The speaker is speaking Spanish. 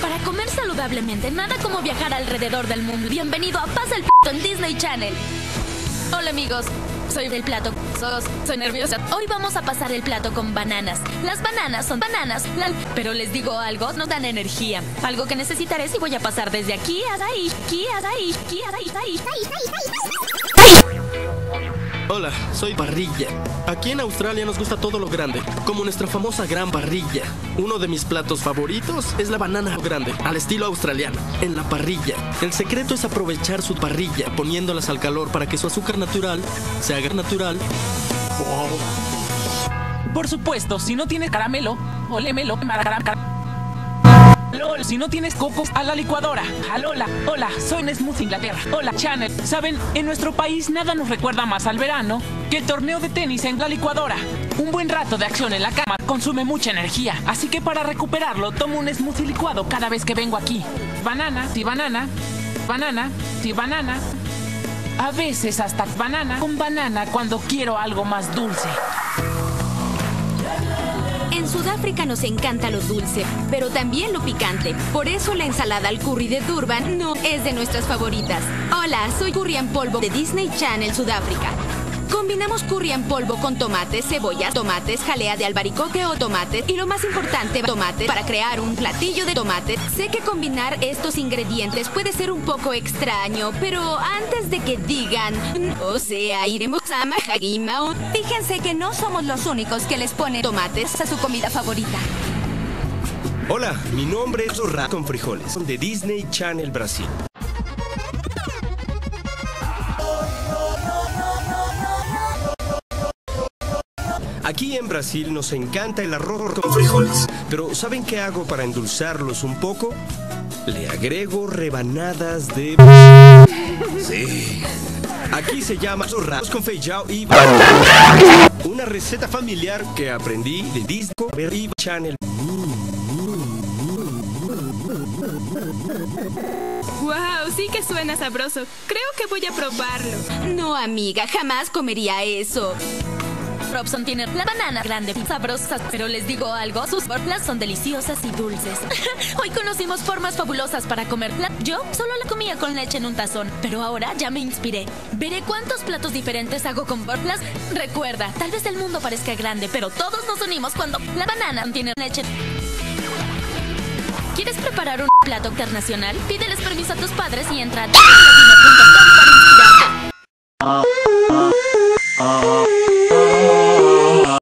Para comer saludablemente, nada como viajar alrededor del mundo. Bienvenido a Pasa el P en Disney Channel. Hola amigos, soy del plato. Sos- soy nerviosa. Hoy vamos a pasar el plato con bananas. Las bananas son bananas, pero les digo algo, nos dan energía. Algo que necesitaré si voy a pasar desde aquí a ahí, aquí a ahí, aquí a ahí, ahí, ahí, ahí. Hola, soy Parrilla. Aquí en Australia nos gusta todo lo grande, como nuestra famosa gran parrilla. Uno de mis platos favoritos es la banana grande, al estilo australiano, en la parrilla. El secreto es aprovechar su parrilla, poniéndolas al calor para que su azúcar natural se haga natural. Por supuesto, si no tienes caramelo, olémelo, LOL, si no tienes cocos, a la licuadora. Alola, hola, soy Nesmooth Inglaterra. Hola, Channel. Saben, en nuestro país nada nos recuerda más al verano que el torneo de tenis en la licuadora. Un buen rato de acción en la cama consume mucha energía, así que para recuperarlo tomo un smoothie licuado cada vez que vengo aquí. Banana, ti banana, banana, ti banana. A veces hasta banana con banana cuando quiero algo más dulce. En Sudáfrica nos encanta lo dulce, pero también lo picante. Por eso la ensalada al curry de Durban no es de nuestras favoritas. Hola, soy Curry en polvo de Disney Channel Sudáfrica. Combinamos curry en polvo con tomates, cebollas, tomates, jalea de albaricoque o tomate y lo más importante, tomate para crear un platillo de tomate. Sé que combinar estos ingredientes puede ser un poco extraño, pero antes de que digan, o sea, iremos a Mahagima, fíjense que no somos los únicos que les ponen tomates a su comida favorita. Hola, mi nombre es Zorra con frijoles de Disney Channel Brasil. Aquí en Brasil nos encanta el arroz con frijoles. Pero ¿saben qué hago para endulzarlos un poco? Le agrego rebanadas de... Sí. Aquí se llama arroz con feijão y. Una receta familiar que aprendí de Disney Channel. ¡Wow! Sí que suena sabroso. Creo que voy a probarlo. No, amiga, jamás comería eso. Robson tiene la banana grande, sabrosas, pero les digo algo, sus borlas son deliciosas y dulces. Hoy conocimos formas fabulosas para comerla. Yo solo la comía con leche en un tazón, pero ahora ya me inspiré. Veré cuántos platos diferentes hago con borlas. Recuerda, tal vez el mundo parezca grande, pero todos nos unimos cuando la banana tiene leche. ¿Quieres preparar un plato internacional? Pídeles permiso a tus padres y entra.